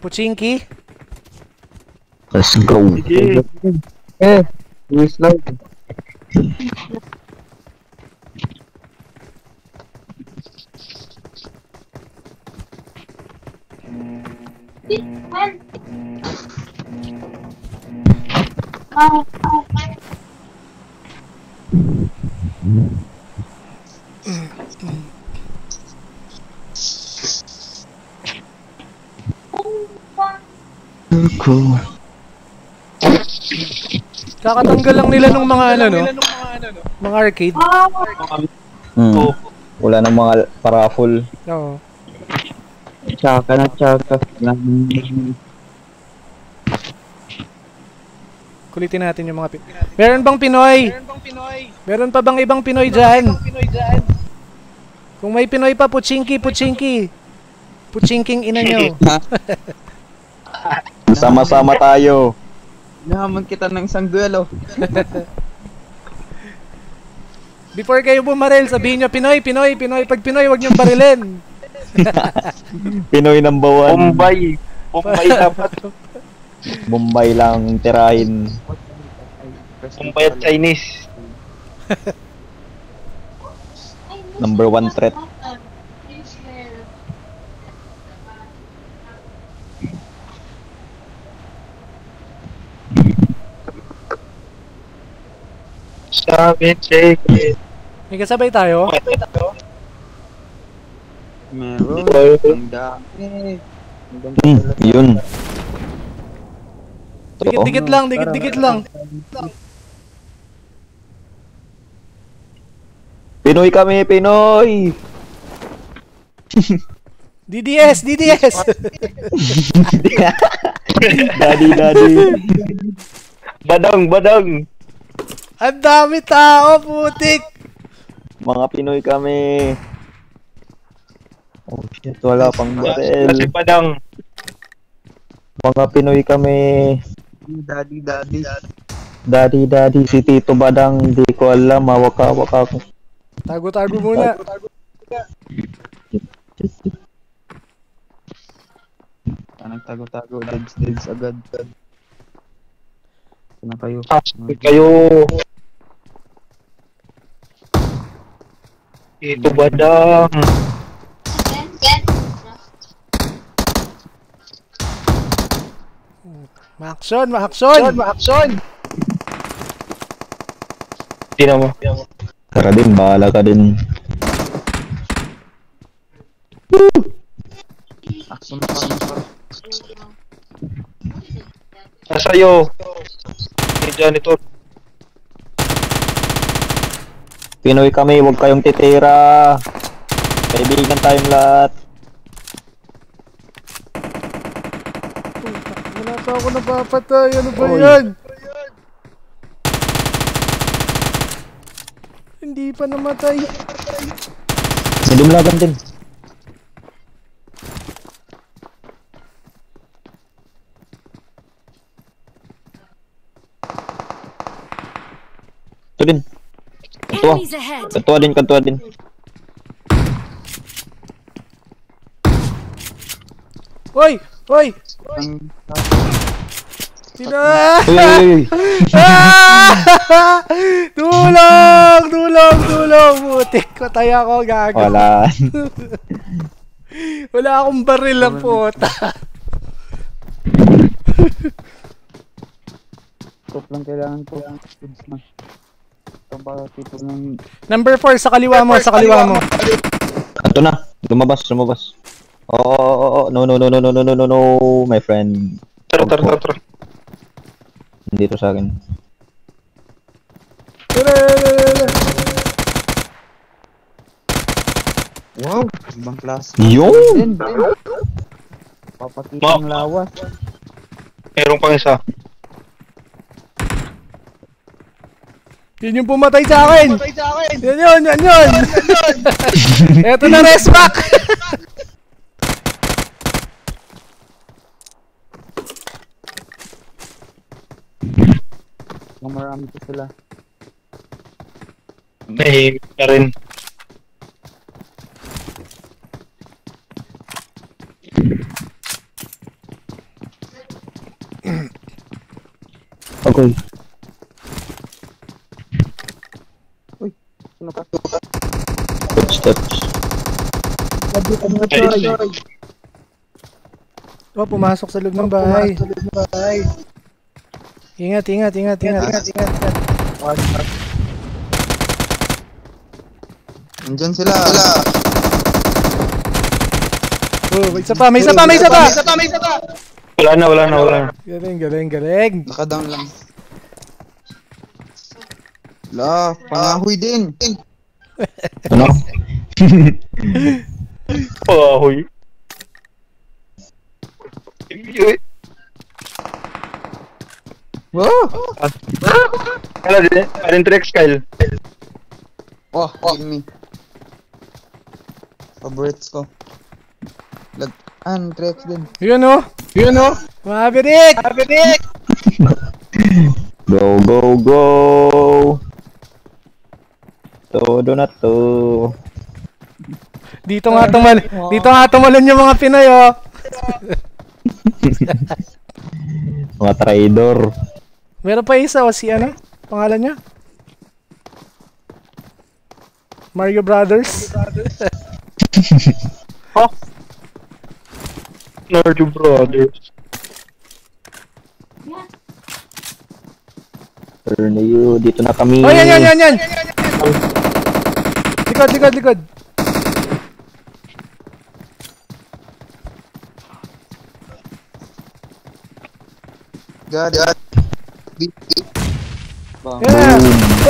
Pucinki? Let's go. Hey, we sniped. Oh, oh, oh. Cool. Kakatanggal lang nila ng mga ano, no? Mga arcade. Hmm. Wala nang mga paraffol. Oo. Tsaka na, tsaka. Kulitin natin yung mga Pinoy. Meron bang Pinoy? Meron pa bang ibang Pinoy dyan? Kung may Pinoy pa, Puchinki, Puchinki. Puchinking ina nyo. Sama-sama tayo. Nahamon kita ng isang duelo. Before kayo bumaril, sabihin nyo, Pinoy, Pinoy, Pinoy. Pag Pinoy, wag nyo barilin. Pinoy number one. Bombay. Bombay dapat. Bombay lang tirahin. Bombay at Chinese. Number one threat. Sabi, check it. May kasabay tayo. Meron. Ang dami. Ang ganda Hmm, yun. Dikit-dikit lang, dikit-dikit lang. Pinoy kami, Pinoy! DDS, DDS! daddy, daddy. Badang, badang. Ang dami tao, putik! Mga Pinoy kami. Oh shit, wala pang Kasi barel. badang. Mga Pinoy kami. Daddy, daddy. Daddy, daddy, si Tito Badang, di ko alam, mawaka-waka ko. Tago-tago muna. Anong tago-tago? Deads, deads agad. Ito na kayo. Kasi kayo. Ito ba dang? Maakson, maakson! Maakson! Tina mo. Tara din, bahala ka din. Woo! Action pa. Sa sa'yo janitor. Pinoy kami, huwag kayong titira. Kaibigan tayong lahat. Wala pa ako napapatay. Ano ba Oy. yan? Hindi pa namatay. Dumlagan din. Kantuwa. Kantuwa din, kantuwa din. Hoy! Hoy! Sino? Ah! tulong! Tulong! Tulong! Butik ko tayo ako gago. Wala. Wala akong baril ang puta. Stop lang kailangan ko. Good smash. Number 4 sa kaliwa mo, sa kaliwa mo. Ito na. Lumabas, lumabas. Oh, oh, oh. no, no, no, no, no, no, no, no, no, my friend. Tara, tara, tara, tara. Dito sa akin. Wow! Ibang klase. Yun! Papakita ng lawas. Meron pang isa. Yun yung pumatay sa akin. Pumatay sa akin. Yan yun, yan yun. Eto na rest back. Mamarami pa sila. May ka rin. Okay. Footsteps. Oh, pumasok sa loob ng bahay. Ingat, ingat, ingat, ingat. Nandyan sila. Oh, may isa pa, may isa pa, may isa pa! Wala na, wala na, wala na. Galing, galing, galing. Nakadown lang. La, pangahoy din. Ano? Pahoy. Uy. Wow! Kala din, alin Trex Kyle. Oh, kill oh, me. Favorites ko. Lag... An, ah, Trex din. Yun oh. Yun oh. Maverick! Maverick! Go, go, go! Todo na to. Dito nga tumal dito nga tumalon yung mga Pinoy oh. Mga traidor. Meron pa isa o si ano? Pangalan niya? Mario Brothers. Nardo Brothers. Turn you. Dito na kami. Oh, yan, yan, yan, yan! Likod, likod, likod. God, God. Beat, beat. Bang. Yeah.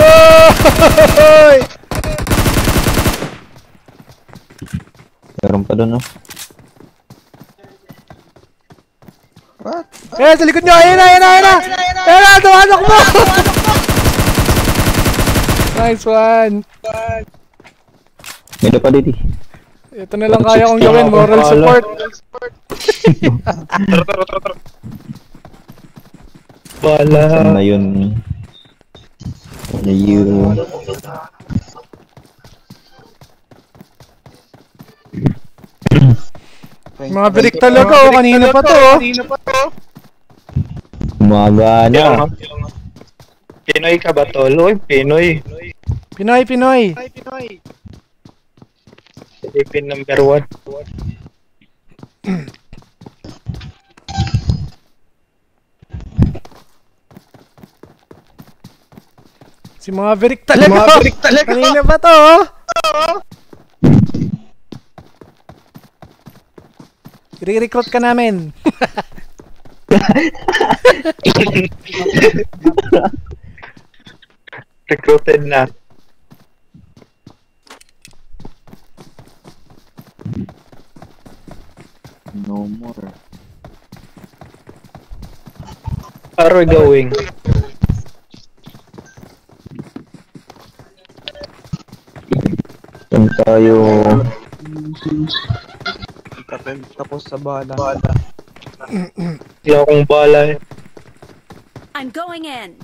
Oh! Meron pa doon, no? What? Eh, sa likod nyo! Ayun na, ayun na, ayun na! Ayun na, tumasok mo! nice one! May pa dito. Ito na lang kaya kong gawin, moral support. Tara, tara, tara, tara. Bala. Saan na yun? Ano yun? Mga break talaga, oh. Kanina pa to, oh. Umaga na. Pinoy ka ba, tol? Uy, Pinoy. Pinoy, Pinoy. Philippine number one. Si Maverick talaga. Maverick talaga. Kanina pa to, oh. I-recruit ka namin. Recruited na. No more. Where are we going? Saan tayo? Tapos, tapos sa bala. Hindi akong bala eh. I'm going in.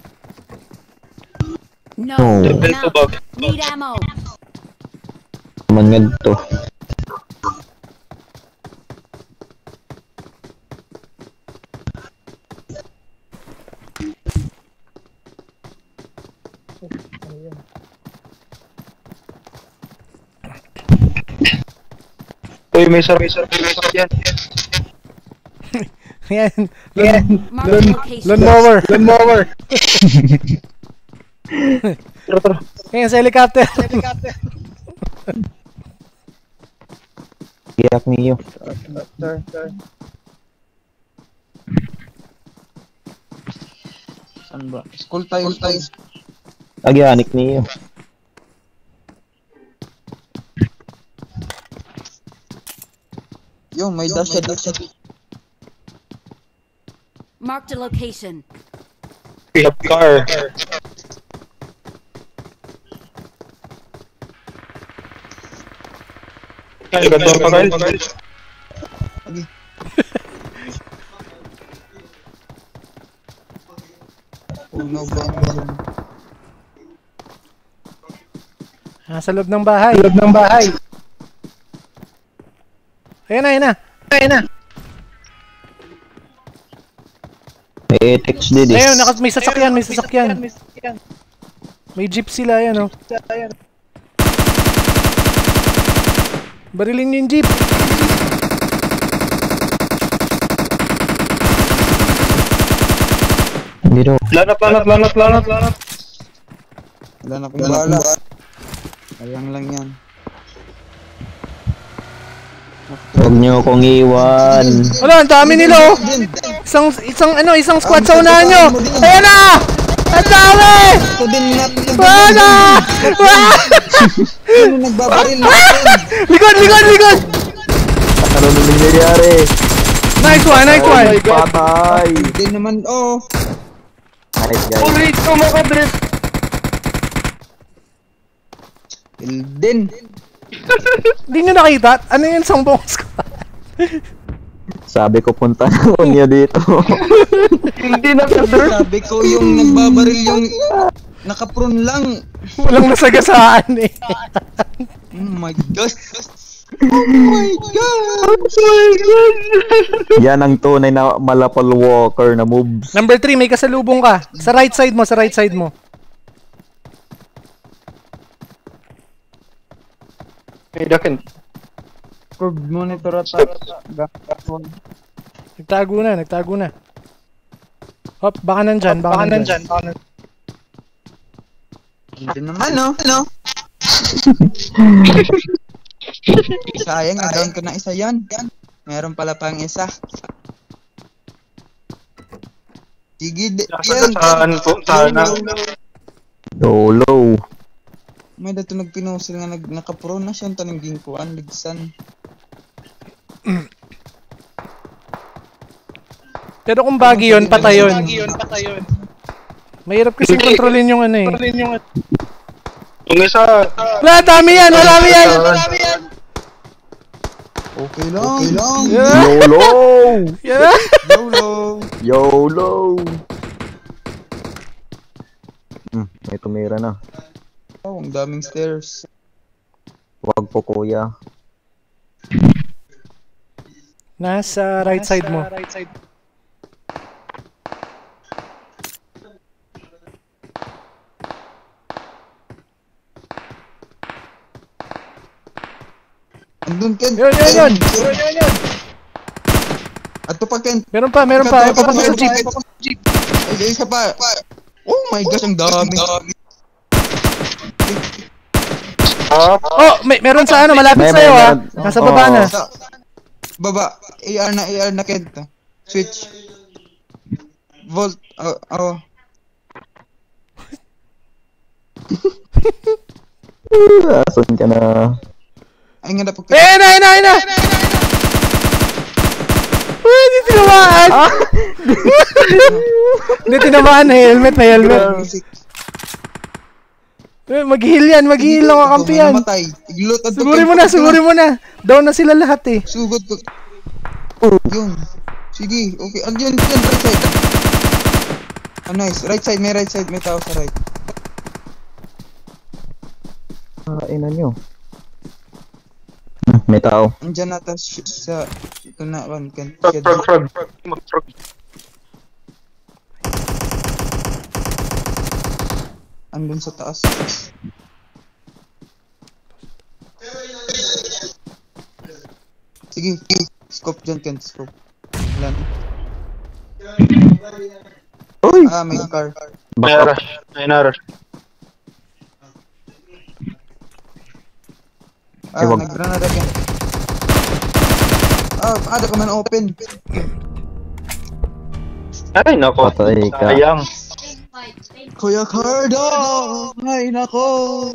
No, No. No. Need ammo. Naman nga to. Uy, may sarap, may sarap, may sarap yan. Yan. Yan. Location. Lawn mower. Lawn mower. Tara, tara. Yan, sa helicopter. Iyak niyo. Sir. Saan ba? School tayo, school tayo. Agyanik niyo. Yo, may dash siya, dash siya. Marked a location. We have car. Kyle, ganito pa Kyle. Uno ba? Nasa loob ng bahay. loob ng bahay. Ayan na, ayan na. Ayan na. May text din eh. Ayun, naka, may sasakyan, may sasakyan. May jeep sila, yan oh. Barilin yung jeep. Hindi daw. Lanat, lanat, lanat, lanat, lanat. Wala na akong bala. Lang yan. Huwag niyo akong iwan. Wala, ang dami nila oh. Din, Isang, isang, ano, isang squad sa unahan nyo. Ayan na! Ang dami! din. Wala! Wala! Likod, likod, likod! Ano na nangyayari? Nice one, nice one. Patay! Hindi naman, oh. Nice guys. Ulit, kumakadrip. Din. Hindi nyo nakita? Ano yung sambong squad? Sabi ko punta na ako niya dito. Hindi nakadrip. Sabi ko yung nagbabaril yung nakaprone lang. Walang nasagasaan eh. Oh my god. Oh my god. Yan ang tunay na malapal walker na moves. Number 3, may kasalubong ka. Sa right side mo, sa right side mo. May dakin. Curved monitor one. Nagtago na, nagtago na. Hop, baka nandyan, baka, nandyan. Hindi naman, no? Ano? Sayang, na-down ko na isa yan. Meron pala pang isa. Sige, yan. Saan po, sana. Yolo. May dato nagpinusil nga nag nakapro na siya tanong ginkuan ligsan. Pero kung bagi yun, patay yun. Mahirap kasi kontrolin yung ano eh. Yung isa, Wala, dami yan, marami yan! Okay lang. Okay lang. Yeah. Yolo! Yeah. YOLO. Yolo! Hmm, may tumira na. Oh, ang daming stairs. Wag po kuya. Nasa right side mo. Andun Ken. Yun, yun, yun. Ato pa Ken. Meron pa, meron pa. Ay, papasok sa jeep. Ay, isa pa. Oh my gosh, ang dami. Ah, Oh, may, meron sa ano, malapit May- sa'yo may- ah. meron. Nasa baba na. Sa baba. AR na AR na Ken. Switch. Volt. Oh, oh. Asan ka na? Ay nga na po. Eh, na, na, na! Uy, hindi tinamaan! Hindi tinamaan, may helmet, may helmet. Eh, Mag-heal yan, mag-heal lang ang kampi yan. At Sugurin mo na, sugurin mo na. Down na sila lahat eh. Sugod ko. Yun. Sige, okay. Andiyan, dyan, right side. Ah, nice. Right side, may right side, may tao sa right. Ah, ina nyo. Hmm, may tao. Andiyan nata sa... Ito na, one, can... frog, frog, frog. Frog. Andun sa taas. Sige, scope dyan, Ken, scope. Wala na. Uy! Ah, may car. May rush. May narush. Ah, Iwag. nag-granada Ken. Ah, ada ka man open. Ay, nako. Patay ka. Sayang. Kuya Cardo! Ay, nako!